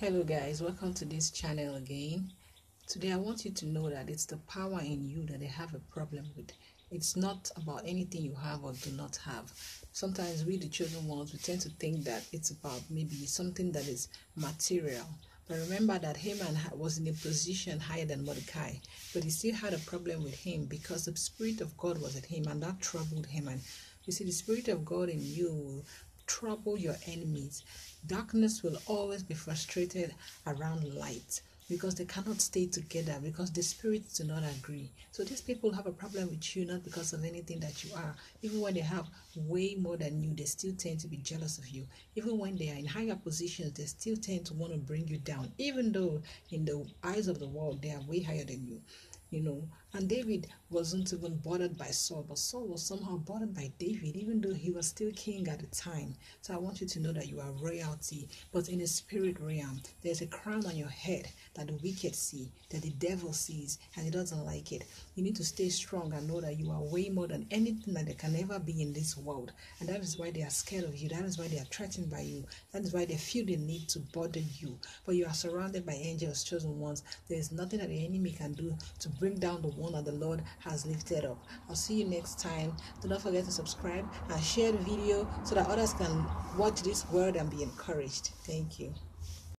hello guys. Welcome to this channel again. Today i want you to know that it's the power in you that they have a problem with. It's not about anything you have or do not have. Sometimes we the children ones we tend to think that it's about maybe something that is material. But remember that Haman was in a position higher than Mordecai, but he still had a problem with him because the Spirit of God was at him and that troubled him. And you see, the Spirit of God in you trouble your enemies. Darkness will always be frustrated around light because they cannot stay together because the spirits do not agree. So these people have a problem with you not because of anything that you are. Even when they have way more than you, they still tend to be jealous of you. Even when they are in higher positions, they still tend to want to bring you down, even though in the eyes of the world they are way higher than you you know. And David wasn't even bothered by Saul, but Saul was somehow bothered by David, even though he was still king at the time. So I want you to know that you are royalty, but in a spirit realm, there's a crown on your head that the wicked see, that the devil sees, and he doesn't like it. You need to stay strong and know that you are way more than anything that there can ever be in this world. And that is why they are scared of you. That is why they are threatened by you. That is why they feel the need to bother you. But you are surrounded by angels, chosen ones. There is nothing that the enemy can do to bring down the one that the Lord has lifted up. I'll see you next time. Do not forget to subscribe and share the video so that others can watch this word and be encouraged. Thank you.